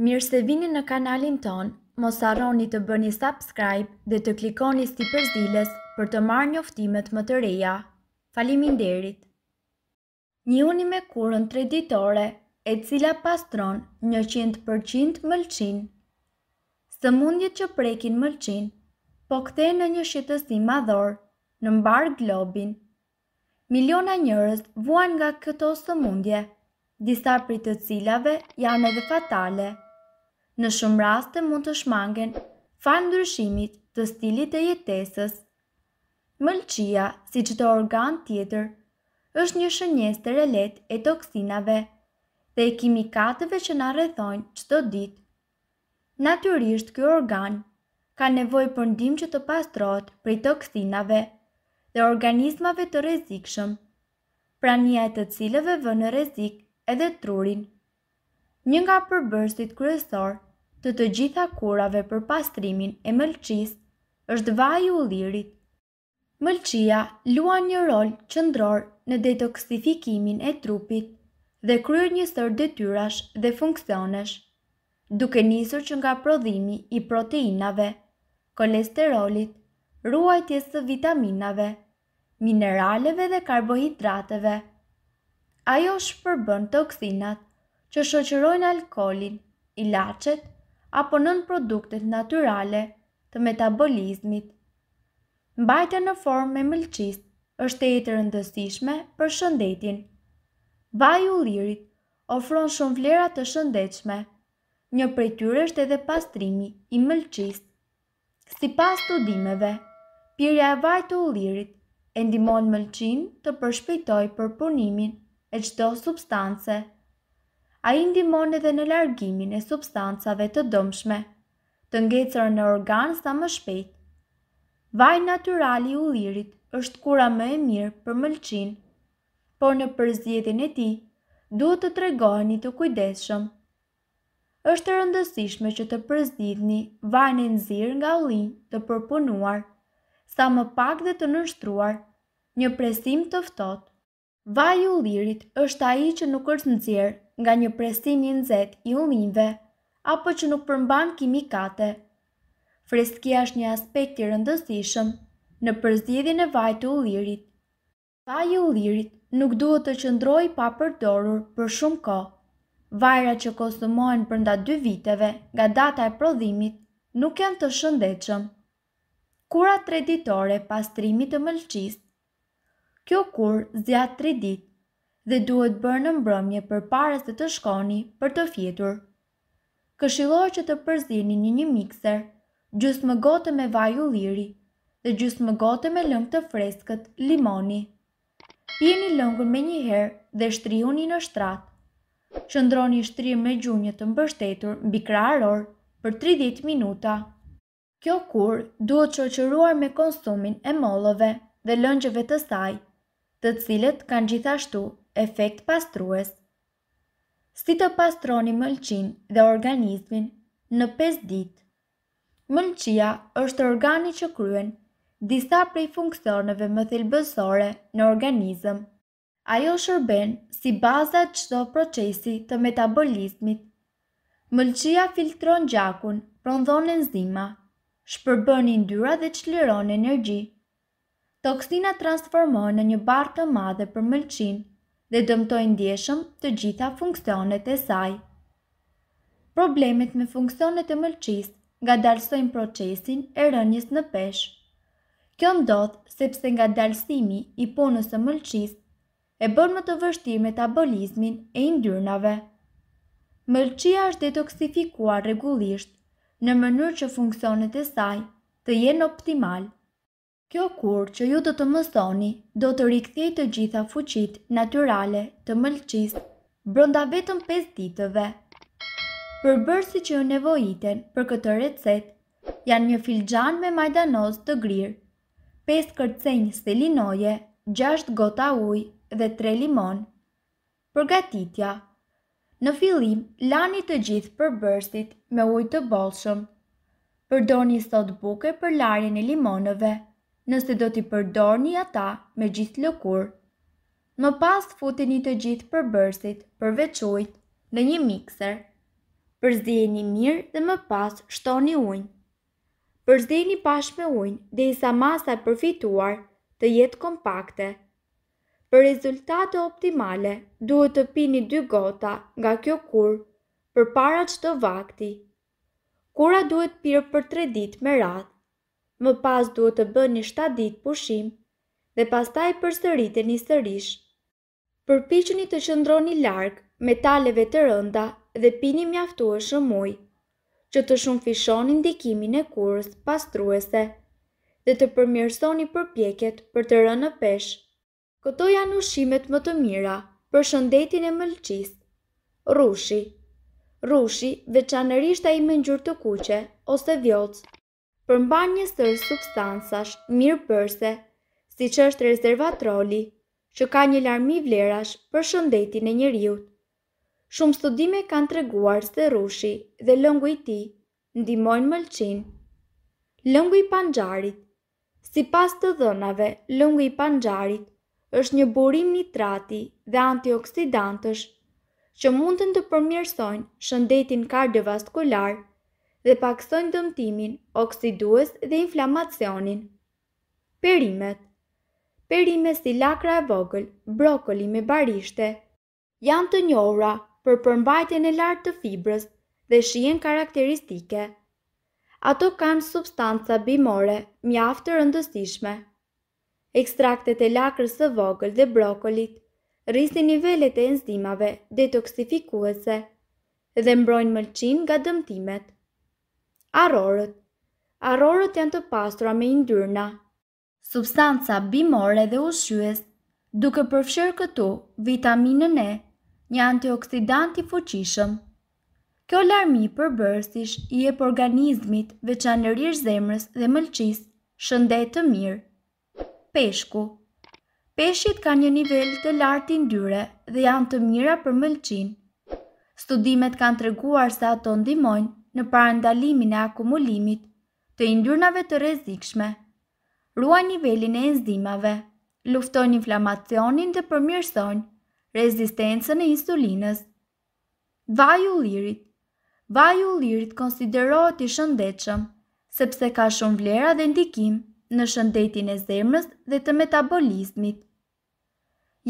Mirë se vini në kanalin tonë, mos harroni të bëni subscribe dhe të klikoni sipër ziles për të marrë njoftimet më të reja. Faleminderit! Njihuni me kurën tre ditore e cila pastron njëqind për qind mëlçinë. Sëmundjet që prekin mëlçinë po kthehen në një shqetësim madhor në mbarë globin Miliona njerëz vuajnë nga këto sëmundje, disa prej të cilave janë edhe fatale. Në shumë raste mund të shmangen falë ndryshimit të stilit të jetesës. Mëlçia, si çdo organ tjetër, është një shënjestër e lehtë e toksinave dhe e kimikateve që na rrethojnë çdo ditë. Natyrisht ky organ ka nevojë për ndihmë që të pastrohet prej toksinave dhe organizmave të rrezikshëm, prania e të cilëve vë në rrezik edhe trurin. Një nga përbërësit kryesorë të të gjitha kurave për pastrimin e mëlçisë është vaji i ullirit. Mëlçia luan një rol qendror në detoksifikimin e trupit dhe kryen një sërë detyrash dhe funksionesh, duke nisur që nga prodhimi i proteinave, kolesterolit, ruajtjes së vitaminave, mineraleve dhe karbohidrateve. Ajo shpërbën toksinat që shoqërojnë alkoolin, ilaçet apo nënproduktet natyrale të metabolizmit. Mbajtja në formë e mëlçisë është tejet e rëndësishme për shëndetin. Vaji i ullirit ofron shumë vlera të shëndetshme. Një prej tyre është edhe pastrimi i mëlçisë. Sipas studimeve, pirja e vajit të ullirit e ndihmon mëlçinë të përshpejtojë përpunimin e çdo substance. Ai ndihmon edhe në largimin e substancave të dëmshme. Të ngecura në organ sa më shpejt. Vaji natyral i ullirit është kura më e mirë për mëlçinë, por në përzgjedhjen e tij duhet të tregoheni të kujdesshëm. Është e rëndësishme që të përzgjidhni vajin e nxjerrë nga ullinj të përpunuar sa më pak dhe të nënshtruar një presimi të ftohtë. Vaji i ullirit është ai që nuk është nxjerrë nga një presim i nxehtë i ullinjve apo që nuk përmban kimikate. Freskia është një aspekt i rëndësishëm në përzgjedhjen e vajit të ullirit. Vaji i ullirit nuk duhet të qëndrojë pa përdorur për shumë kohë. Vajrat që konsumohen brenda dy viteve nga data e prodhimit nuk janë të shëndetshëm. Kura tre ditore e pastrimit të mëlçisë Kjo kurë zgjat tre ditë dhe duhet bërë në mbrëmje përpara se të shkoni për të fjetur. Këshillohet që të përzieni në një mikser gjysmë gote me vaj ulliri dhe gjysmë gote me lëng të freskët limoni. Pieni lëngun menjëherë dhe shtrihuni në shtrat. Qëndroni shtrirë me gjunjë të mbështetur mbi kraharor për tridhjetë minuta. Kjo kurë duhet shoqëruar me konsumin e mollëve dhe lëngjeve të saj, të cilët kanë gjithashtu efekt pastrues. Si të pastroni mëlçinë dhe organizmin në pesë ditë? Mëlçia është organi që kryen disa prej funksioneve më thelbësore në organizëm. Ajo shërben si baza e çdo procesi të metabolizmit. Mëlçia filtron gjakun, prodhon enzima, shpërbën yndyra dhe çliron energji. Toksinat transformohen në një barrë të madhe për mëlçinë dhe dëmtojnë ndjeshëm të gjitha funksionet e saj. Problemet me funksionet e mëlçisë ngadalësojnë procesin e rënies në peshë. Kjo ndodh sepse ngadalësimi i punës së mëlçisë e bën më të vështirë metabolizmin e yndyrnave. Mëlçia është detoksifikuar rregullisht në mënyrë që funksionet e saj të jenë optimale. Kjo kurë që ju do të mësoni do të rikthejë të gjitha fuqitë natyrale të mëlçisë brenda vetëm pesë ditëve. Përbërësit që ju nevojiten për këtë recetë janë një filxhan me majdanoz të grirë, pesë kërcenj selinoje, gjashtë gota ujë dhe tre limonë. Përgatitja Në fillim, lani të gjithë përbërësit me ujë të bollshëm. Përdorni sodë buke për larjen e limonëve, nëse do t'i përdorni ata me gjithë lëkurë. Më pas futini të gjithë përbërësit, përveç ujit, në një mikser. Përzieni mirë dhe më pas shtoni ujin. Përzieni bashkë me ujin derisa masa e përfituar të jetë kompakte. Për rezultate optimale duhet të pini dy gota nga kjo kurë përpara çdo vakti. Kura duhet pirë për tre ditë me radhë, Më pas duhet të bëni shtatë ditë pushim dhe pastaj përsëriteni sërish. Përpiquni të qëndroni larg metaleve të rënda dhe pini mjaftueshëm ujë, që të shumëfishoni ndikimin e kurës pastruese dhe të përmirësoni përpjekjet për të rënë në peshë. Këto janë ushqimet më të mira për shëndetin e mëlçisë. Rrushi Rrushi, veçanërisht ai me ngjyrë të kuqe ose vjollcë, Përmban një sërë substancash mirëbërëse, siç është resveratroli, që ka një larmi vlerash për shëndetin e njeriut. Shumë studime kanë treguar se rrushi dhe lëngu i tij ndihmojnë mëlçinë. Lëngu i panxharit. Sipas të dhënave, lëngu i panxharit është një burim nitrati dhe antioksidantësh që mundën të përmirësojnë shëndetin kardiovaskular dhe pakësojnë dëmtimin oksidues dhe inflamacionin. Perimet Perime si lakra e vogël, brokoli me barishte, janë të njohura për përmbajtjen e lartë të fibrës dhe shijen karakteristike. Ato kanë substanca bimore mjaft të rëndësishme Ekstraktet e lakrës së vogël dhe brokolit rrisin nivelet e enzimave detoksifikuese dhe mbrojnë mëlçinë nga dëmtimet. Arrorët Arrorët janë të pasura me yndyrna, substanca bimore dhe ushqyes, duke përfshirë këtu vitaminën E, një antioksidant i fuqishëm Kjo larmi përbërësish i jep organizmit, veçanërisht zemrës dhe mëlçisë, shëndet të mirë. Peshku Peshqit kanë një nivel të lartë yndyre dhe janë të mira për mëlçinë. Studimet kanë treguar se ato ndihmojnë në parandalimin e akumulimit të yndyrnave të rrezikshme. Ruajnë nivelin e enzimave, luftojnë inflamacionin dhe përmirësojnë rezistencën e insulinës. Vaji i ullirit Vaji i ullirit konsiderohet i shëndetshëm, sepse ka shumë vlera dhe ndikim në shëndetin e zemrës dhe të metabolizmit.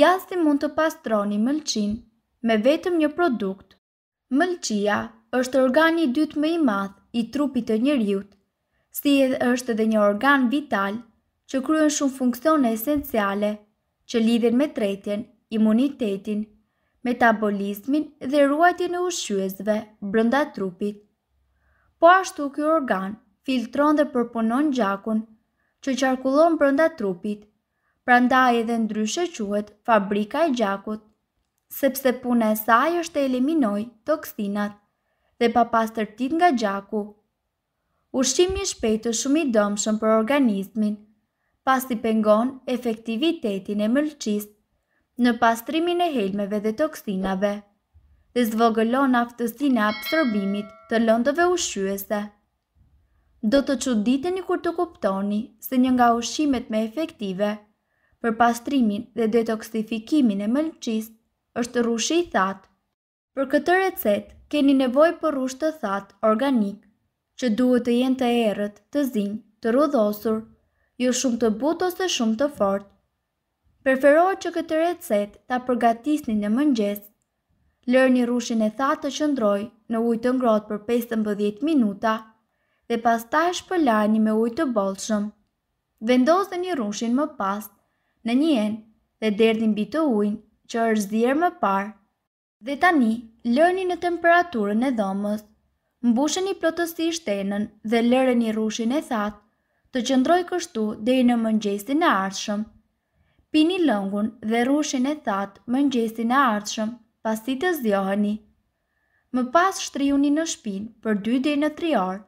Ja si mund të pastroni mëlçinë me vetëm një produkt. Mëlçia është organi i dytë më i madh i trupit të njeriut Si dhe është edhe një organ vital që kryen shumë funksione esenciale që lidhen me tretjen, imunitetin, metabolizmin dhe ruajtjen e ushqyesve brenda trupit. Po ashtu ky organ filtron dhe përpunon gjakun që qarkullon brenda trupit, prandaj edhe ndryshe quhet fabrika e gjakut, sepse puna e saj është të eliminojë toksinat dhe papastërtitë nga gjaku. Ushqimi i shpejtë është shumë i dëmshëm për organizmin, pasi pengon efektivitetin e mëlçisë në pastrimin e helmeve dhe toksinave dhe zvogëlon aftësinë e absorbimit të lëndëve ushqyese. Do të çuditeni kur të kuptoni se një nga ushqimet më efektive për pastrimin dhe detoksifikimin e mëlçisë është rrushi i thatë. Për këtë recetë keni nevojë për rrush të thatë organik, që duhet të jenë të errët, të zinj, të rrudhosur, jo shumë të butë ose shumë të fortë. Preferohet që këtë recetë ta përgatisni në mëngjes. Lëreni rrushin e thatë të qëndrojë në ujë të ngrohtë për 15 minuta dhe pastaj shpëlajni me ujë të bollshëm. Vendoseni rrushin më pas në një enë dhe derdhni mbi të ujin që është zier më parë. Dhe tani, lëreni në temperaturën e dhomës. Mbusheni plotësisht enën dhe lëreni rrushin e thatë të qëndrojë kështu deri në mëngjesin e ardhshëm. Pini lëngun dhe rrushin e thatë mëngjesin e ardhshëm, pasi të zgjoheni. Më pas shtriuni në shpinë për 2 deri në 3 orë.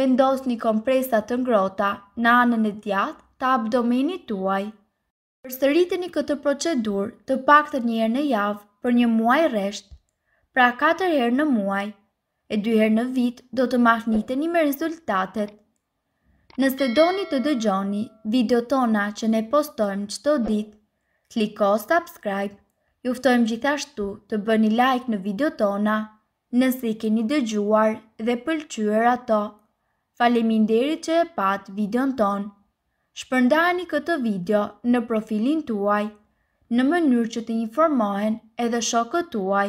Vendosni kompresa të ngrohta në anën e djathtë të abdomenit tuaj. Përsëriteni këtë procedurë të paktën një herë në javë për një muaj rresht, pra katër herë në muaj, e dy herë në vit do të mahniteni me rezultatet. Nëse doni të dëgjoni video tona që ne postojmë çdo ditë, kliko subscribe. Ju ftojmë gjithashtu të bëni like në video tona Nëse i keni dëgjuar dhe pëlqyer ato, faleminderit që e patë videon tonë. Shpërndani këtë video në profilin tuaj në mënyrë që të informohen edhe shokët tuaj.